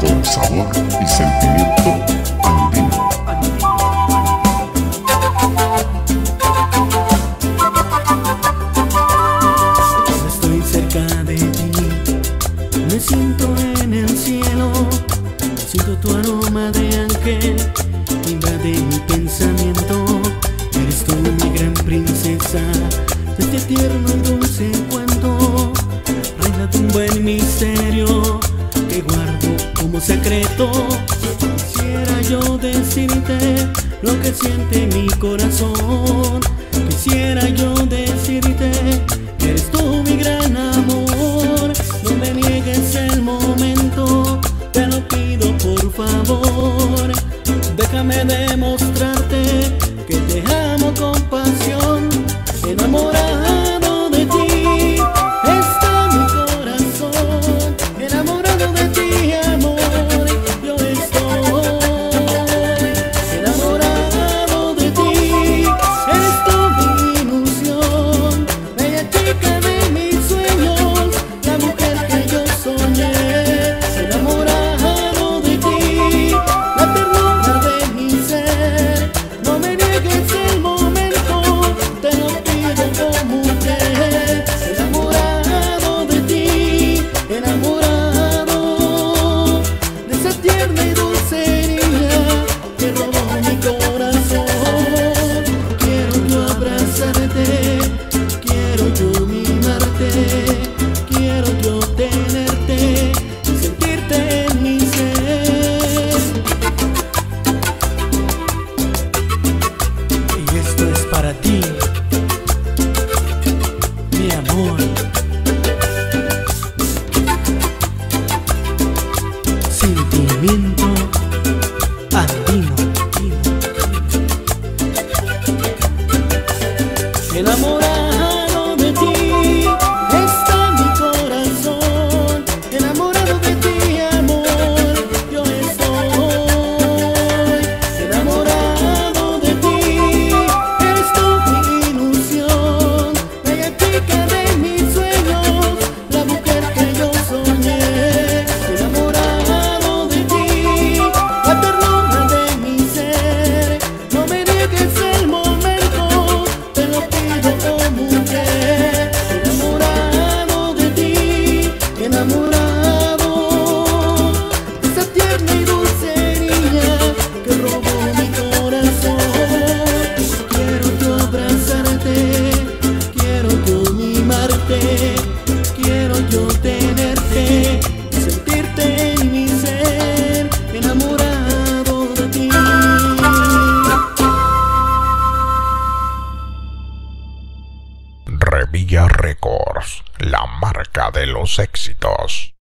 Con sabor y sentimiento andino. Estoy cerca de ti, me siento en el cielo, siento tu aroma de ángel. tierno y dulce cuento reina de un buen misterio que guardo como secreto. Quisiera yo decirte lo que siente mi corazón. Quisiera yo decirte que eres tú mi gran amor. No me niegues el momento, te lo pido por favor. Déjame demostrarte para ti, mi amor. Sentimiento andino. El amor namorar. Revilla Records, la marca de los éxitos.